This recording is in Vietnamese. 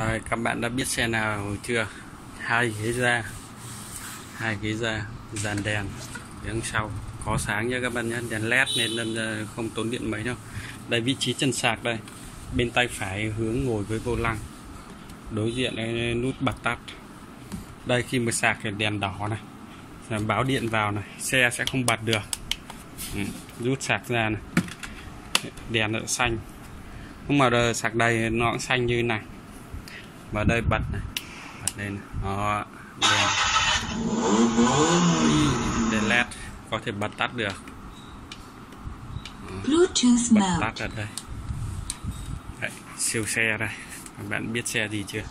Rồi, các bạn đã biết xe nào chưa? Hai ghế da, hai ghế da, dàn đèn đằng sau có sáng nha các bạn nhé, đèn led nên đâm ờ, không tốn điện mấy đâu. Đây vị trí chân sạc đây, bên tay phải hướng ngồi với vô lăng, đối diện đây nút bật tắt. Đây khi mà sạc thì đèn đỏ này, là báo điện vào này, xe sẽ không bật được. Ừ, rút sạc ra này, đèn ở xanh. không mà ờ, sạc đầy nó cũng xanh như này và đây bật này. Bật lên. Đó. Đèn. Đèn led. Có thể bật tắt được. Bật tắt ở đây. Đấy, siêu xe đây. Các bạn biết xe gì chưa